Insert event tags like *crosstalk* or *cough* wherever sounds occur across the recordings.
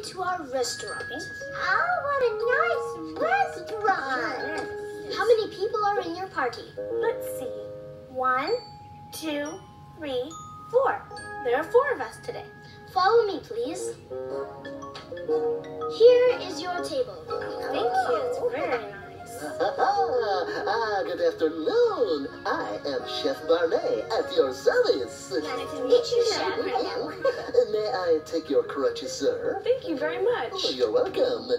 Welcome to our restaurant. Oh, what a nice restaurant! How many people are in your party? Let's see. One, two, three, four. There are four of us today. Follow me, please. Here is your table. Ah, good afternoon. I am Chef Barney at your service. Nice to meet you, Chef. May I take your crutches, sir? Thank you very much. Oh, you're welcome.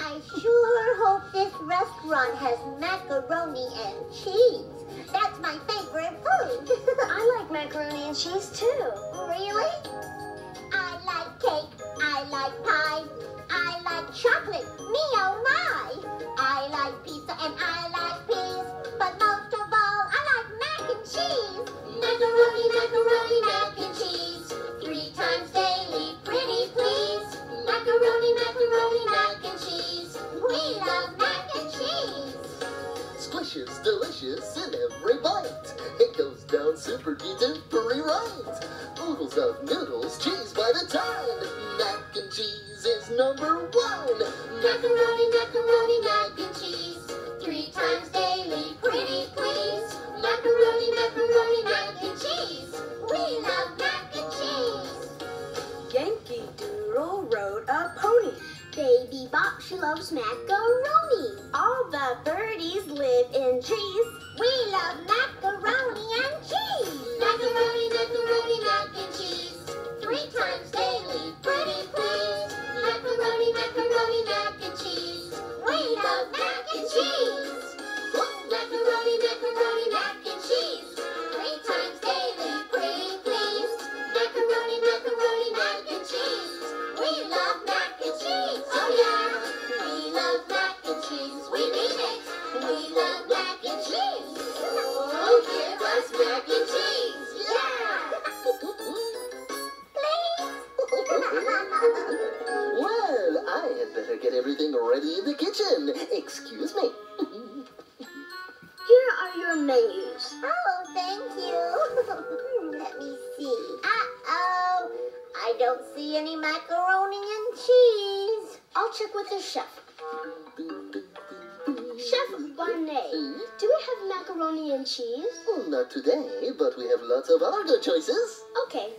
I sure hope this restaurant has macaroni and cheese. That's my favorite food. *laughs* I like macaroni and cheese too. Squishes, delicious in every bite. It goes down super duper right. Oodles of noodles, cheese by the ton. Mac and cheese is number one. Macaroni, macaroni, mac and cheese. Three times daily, pretty please. Macaroni, macaroni, mac and cheese. We love mac and cheese. Yankee Doodle rode a pony. Baby Bop, she loves macaroni. All the birdies live in trees. We love macaroni and cheese. Macaroni, macaroni, mac and cheese. Three times daily, pretty please. Macaroni, macaroni, mac and cheese. We love mac and cheese. Better get everything ready in the kitchen. Excuse me. *laughs* Here are your menus. Oh, thank you. *laughs* Let me see. Uh-oh. I don't see any macaroni and cheese. I'll check with the chef. Chef Barney, do we have macaroni and cheese? Well, not today, but we have lots of other good choices. Okay.